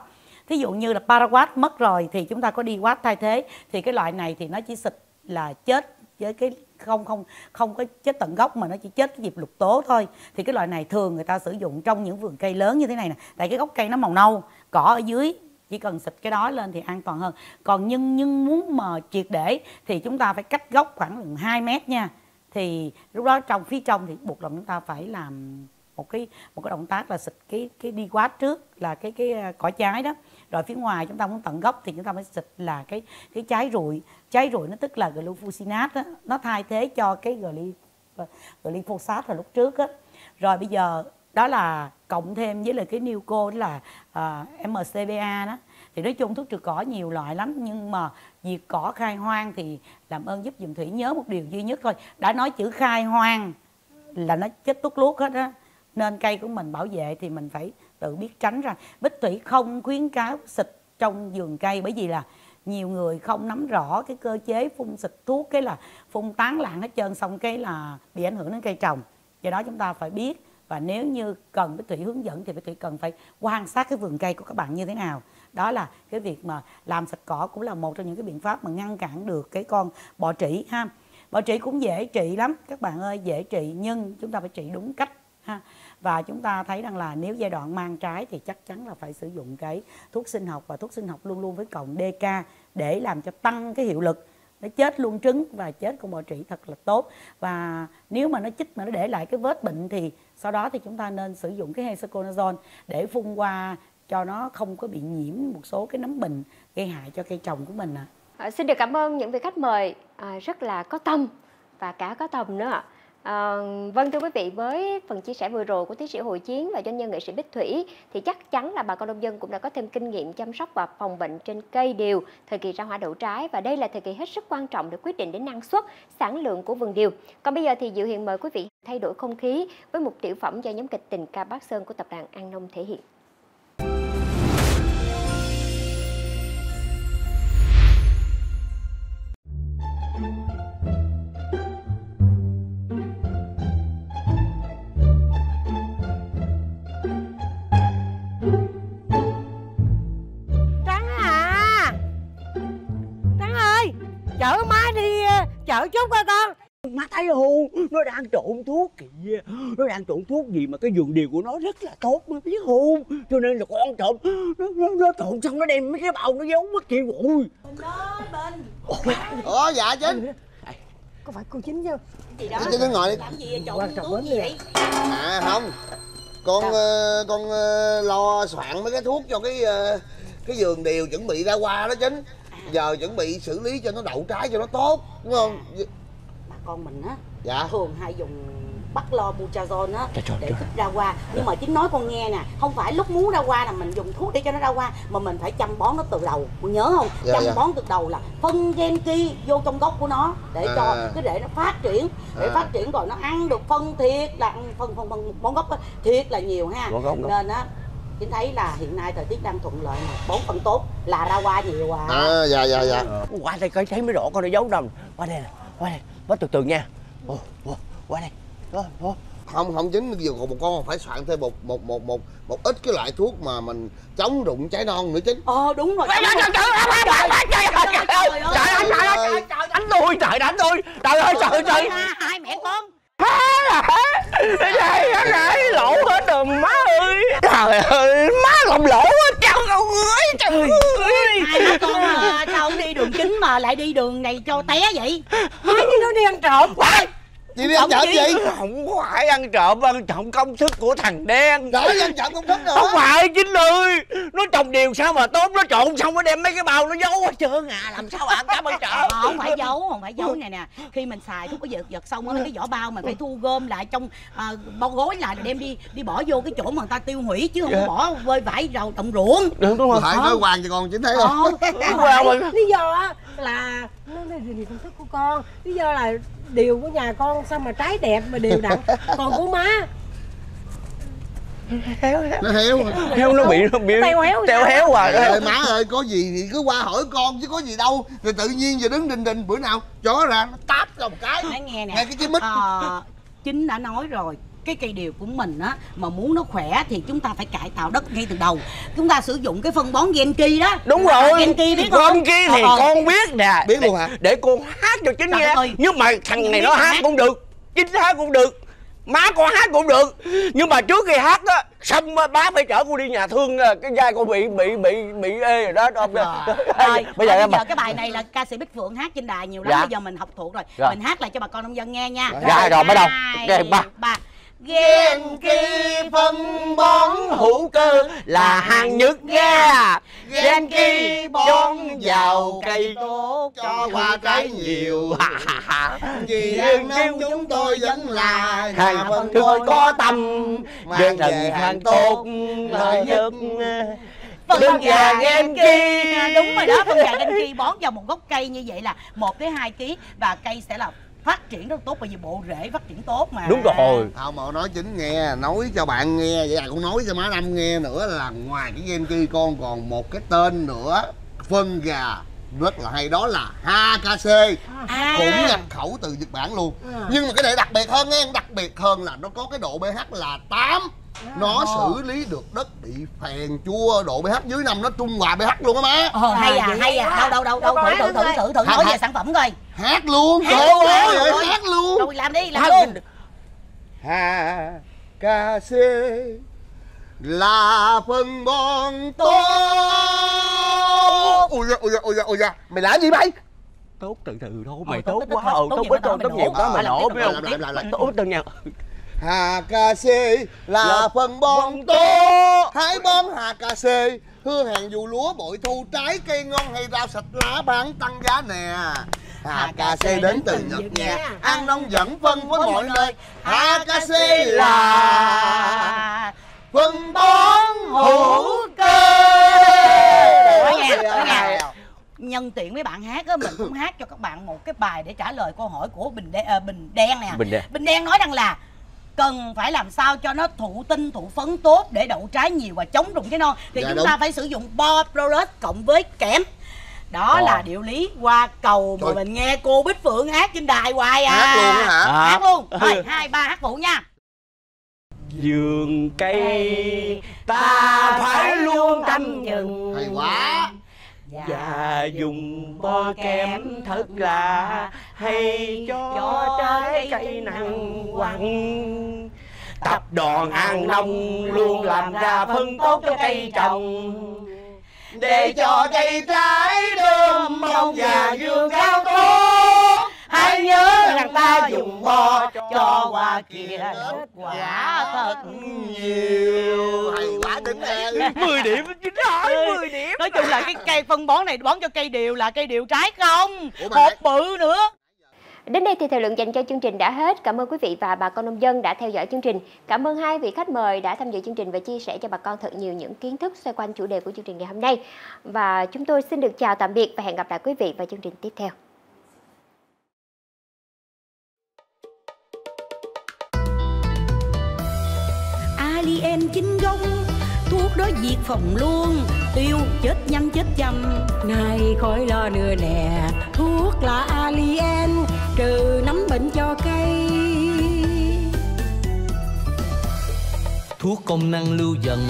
Thí dụ như là paraquat mất rồi thì chúng ta có đi quát thay thế thì cái loại này thì nó chỉ xịt là chết với cái không không không có chết tận gốc mà nó chỉ chết cái diệp lục tố thôi. Thì cái loại này thường người ta sử dụng trong những vườn cây lớn như thế này nè. Tại cái gốc cây nó màu nâu cỏ ở dưới chỉ cần xịt cái đó lên thì an toàn hơn. Còn nhưng nhưng muốn mà triệt để thì chúng ta phải cách gốc khoảng 2 mét nha thì lúc đó trong phía trong thì buộc lòng chúng ta phải làm một cái một cái động tác là xịt cái cái đi quá trước là cái cái à, cỏ trái đó. Rồi phía ngoài chúng ta muốn tận gốc thì chúng ta phải xịt là cái cái trái rụi. Trái rụi nó tức là glufosinate đó, nó thay thế cho cái à, glyphosate hồi lúc trước á. Rồi bây giờ đó là cộng thêm với lại cái Newco đó là à, uh, MCBA đó. Thì nói chung thuốc trừ cỏ nhiều loại lắm nhưng mà diệt cỏ khai hoang thì làm ơn giúp dùm thủy. Nhớ một điều duy nhất thôi. Đã nói chữ khai hoang là nó chết tút luốt hết á. Nên cây của mình bảo vệ thì mình phải tự biết tránh ra. Bích thủy không khuyến cáo xịt trong vườn cây bởi vì là nhiều người không nắm rõ cái cơ chế phun xịt thuốc cái là phun tán loạn hết trơn xong cái là bị ảnh hưởng đến cây trồng. Do đó chúng ta phải biết và nếu như cần Bích Thủy hướng dẫn thì Bích Thủy cần phải quan sát cái vườn cây của các bạn như thế nào đó là cái việc mà làm sạch cỏ cũng là một trong những cái biện pháp mà ngăn cản được cái con bọ trĩ ha. Bọ trĩ cũng dễ trị lắm, các bạn ơi, dễ trị nhưng chúng ta phải trị đúng cách ha. Và chúng ta thấy rằng là nếu giai đoạn mang trái thì chắc chắn là phải sử dụng cái thuốc sinh học và thuốc sinh học luôn luôn với cộng DK để làm cho tăng cái hiệu lực. Nó chết luôn trứng và chết con bò trĩ thật là tốt. Và nếu mà nó chích mà nó để lại cái vết bệnh thì sau đó thì chúng ta nên sử dụng cái hexaconazole để phun qua cho nó không có bị nhiễm một số cái nấm bệnh gây hại cho cây trồng của mình ạ. À. À, xin được cảm ơn những vị khách mời à, rất là có tâm và cả có tầm nữa ạ. À, vâng thưa quý vị với phần chia sẻ vừa rồi của tiến sĩ Hồ Chiến và doanh nhân nghệ sĩ Bích Thủy thì chắc chắn là bà con nông dân cũng đã có thêm kinh nghiệm chăm sóc và phòng bệnh trên cây điều thời kỳ ra hoa đậu trái và đây là thời kỳ hết sức quan trọng để quyết định đến năng suất sản lượng của vườn điều còn bây giờ thì Diệu Hiền mời quý vị thay đổi không khí với một tiểu phẩm do nhóm kịch tình ca Bác Sơn của tập đoàn An Nông thể hiện chở chút coi con. Má thấy không? Nó đang trộn thuốc kìa. Nó đang trộn thuốc gì mà cái vườn điều của nó rất là tốt má biết không? Cho nên là con trộn nó, nó, nó trộn xong nó đem mấy cái bầu nó giấu mất kia rồi. Đó bên ủa dạ chính. Có phải cô chính chứ gì đó? Chính ngồi đi. Làm gì trộn thuốc gì vậy? À không. Con uh, con uh, lo soạn mấy cái thuốc cho cái uh, cái vườn điều chuẩn bị ra hoa đó chính giờ chuẩn bị xử lý cho nó đậu trái cho nó tốt đúng không? Bà con mình á dạ. thường hay dùng bắt lo butrazone á để thích ra hoa. Nhưng mà chính nói con nghe nè không phải lúc muốn ra hoa là mình dùng thuốc để cho nó ra hoa mà mình phải chăm bón nó từ đầu. Con nhớ không? Dạ, chăm dạ. bón từ đầu là phân genki vô trong gốc của nó để à. cho cái rễ nó phát triển. Để à. phát triển rồi nó ăn được phân thiệt là phân phân phân bón gốc thiệt là nhiều ha. Nên á chính thấy là hiện nay thời tiết đang thuận lợi mà bón phân tốt là ra hoa nhiều à à dạ dạ dạ qua đây coi thấy mới rõ con nó giấu nằm qua đây nè qua đây bắt từ từ nha ồ, ồ, qua đây đó, đó. không không chính ví dụ một con phải soạn thêm một một một một một ít cái loại thuốc mà mình chống rụng trái non nữa chính ờ đúng rồi trời trời trời trời trời trời trời ơi trời ơi đánh tôi trời đánh tôi trời ơi trời trời hai mẹ con cái gì á gãy lỗ hết rồi má ơi trời ơi má lòng lỗ hết trơn ông ơi trời ơi hai má con à, sao không đi đường chính mà lại đi đường này cho té vậy. Hai đứa nó đi ăn trộm chị đi ăn trộm gì không phải ăn trộm ăn trộm công sức của thằng đen. Đó ăn trộm công thức nữa. Không phải chính ơi nó trồng điều sao mà tốt nó trộn xong nó đem mấy cái bao nó giấu hết trơn à. Làm sao ăn cám ăn trộm không phải giấu không phải giấu này nè. Khi mình xài thuốc có giật giật xong á cái vỏ bao mình phải thu gom lại trong à, bao gói lại rồi đem đi đi bỏ vô cái chỗ mà người ta tiêu hủy chứ không có bỏ vơi vải vào đồng ruộng. Đúng đúng phải nói hoàng cho con chính thấy không? Không lý do á là nó là công thức của con lý do là điều của nhà con sao mà trái đẹp mà đều đặn. Còn của má? Nó héo heo nó bị nó bị Teo héo teo héo Trời ơi má ơi có gì thì cứ qua hỏi con chứ có gì đâu. Rồi tự nhiên giờ đứng đình đình bữa nào chó ra nó táp ra một cái. Nghe nè. Nghe cái chim mít. Ờ, chính đã nói rồi cái cây điều của mình á mà muốn nó khỏe thì chúng ta phải cải tạo đất ngay từ đầu. Chúng ta sử dụng cái phân bón Genki đó. Đúng rồi. Genki biết không? Con kia thì Ờ, con biết nè. Biết luôn hả? để, để con hát cho chính nghe. nhưng mà thằng này nó mà hát hát. cũng được. Chính hát cũng được. Má con hát cũng được. Nhưng mà trước khi hát á xong á, bá phải chở cô đi nhà thương à, cái vai con bị bị bị bị ê rồi đó. Không rồi bây bây giờ bây giờ cái bài này là ca sĩ Bích Phượng hát trên đài nhiều lắm. Dạ. bây giờ mình học thuộc rồi. Rồi. mình hát lại cho bà con nông dân nghe nha. Dạ, rồi, bắt đầu. Ok, ba. ba Genki phân bón hữu cơ là hàng nhật nha. Genki bón vào cây tốt cho hoa trái nhiều. Vì hàng năm chúng tôi vẫn là hàng nhà phân tôi có tâm Mang Dân về thần hàng tốt, lợi nhất. nhất Phân gà Genki Genki đúng rồi đó phân gà Genki bón vào một gốc cây như vậy là 1 tới 2 kg và cây sẽ là phát triển rất tốt bởi vì bộ rễ phát triển tốt mà. Đúng rồi. Không mà nói chính nghe nói cho bạn nghe vậy là cũng nói cho má năm nghe nữa là ngoài cái game kia con còn một cái tên nữa phân gà. Rất là hay đó là HKC À. cũng nhập khẩu từ Nhật Bản luôn. Nhưng mà cái này đặc biệt hơn nghe đặc biệt hơn là nó có cái độ pH là 8 nó xử lý được đất bị phèn chua độ pH dưới năm nó trung hòa pH luôn á má. Ờ, hay à, hay à, đâu đâu đâu đâu thử thử thử thử thử nói về sản phẩm coi. Hát luôn Hát trời luôn, ơi hát luôn. rồi làm đi làm luôn. HKC là phân bón tốt. Ui da ui da ui da ui da. Mày làm gì mày? Tốt từ từ thôi mày tốt tốt ít, quá. tốt, ờ tốt tốt nhiều ít quá thôi tao tốt mày nhiều nổ. quá mày Lại làm nổ tiếp, biết không? Lại, lại, lại, lại. tốt từ nhau HKC là Là phân bón tốt hái bón HKC hứa hẹn dù lúa bội thu trái cây ngon hay rau sạch lá bán tăng giá nè. HKC đến từ Nhật nha. Ăn nông dẫn phân với mọi nơi. HKC là phân bón hữu cơ. Nhân tiện với bạn hát á mình cũng hát cho các bạn một cái bài để trả lời câu hỏi của bình đen, à, bình đen nè. Bình Đen. bình đen nói rằng là cần phải làm sao cho nó thụ tinh thụ phấn tốt để đậu trái nhiều và chống rụng trái non thì Dạ, chúng đúng. ta phải sử dụng bo Prolus cộng với kẽm đó Ờ. là điều lý qua cầu mà Trời. mình nghe cô Bích Phượng hát trên đài hoài à Hát luôn hả? hát luôn Ừ. rồi hai ba hát phụ nha vườn cây ta phải luôn canh chừng Hay quá và dùng bo kém thật là hay. cho trái cây năng quặng tập đoàn an nông luôn làm ra phân tốt cho cây trồng. Để cho cây trái đơm bông và vườn cao tốt hãy nhớ rằng ta dùng bo cho hoa kia kết quả thật nhiều Hay quá tính em 10 điểm chính hỏi 10 điểm nói chung là cái cây phân bón này bón cho cây điều là cây điều trái không hộp bự nữa Đến đây thì thời lượng dành cho chương trình đã hết. Cảm ơn quý vị và bà con nông dân đã theo dõi chương trình. Cảm ơn hai vị khách mời đã tham dự chương trình và chia sẻ cho bà con thật nhiều những kiến thức xoay quanh chủ đề của chương trình ngày hôm nay. Và chúng tôi xin được chào tạm biệt và hẹn gặp lại quý vị vào chương trình tiếp theo. Alien chính gốc thuốc đó diệt phòng luôn tiêu chết nhanh chết chậm này khỏi lo nữa nè thuốc là alien trừ nấm bệnh cho cây thuốc công năng lưu dẫn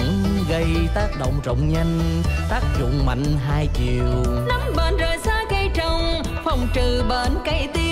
gây tác động rộng nhanh tác dụng mạnh hai chiều. Nấm bệnh rời xa cây trồng phòng trừ bệnh cây tiêu